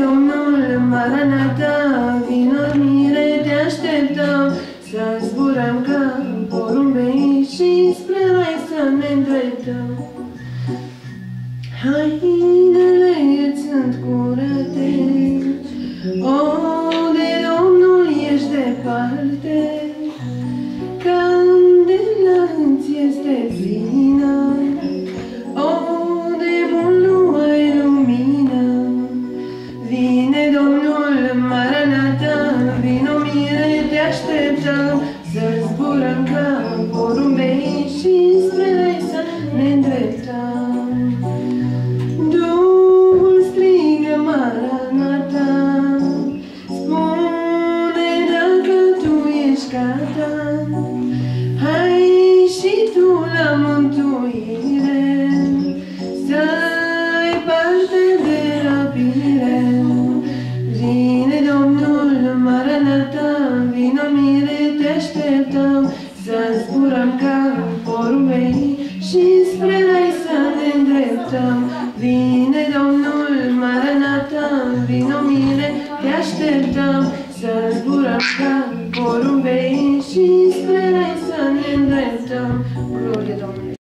Domnul, Maranata, vino mire, te așteptăm. Să zburăm ca porumbei și spre noi să ne îndreptăm. Hainele îți sunt curate, o, de Domnul ești departe, Candela îți este plină, așteptăm, Să zburăm ca porumbei și spre noi să ne îndreptăm. Duhul strigă Maranata, spune dacă tu ești gata, hai și tu la mântuire, să ai parte de răbire. uităm Să zburăm ca porumbei Și spre noi să ne îndreptăm. Vine Domnul Maranata, vino mine, te așteptăm. Să zburăm ca în porumbei Și spre noi să ne îndreptăm. Glorie Domnului.